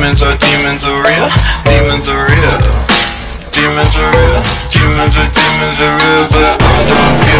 Demons are, demons are real. Demons are real. Demons are real, demons are demons are real, but I don't give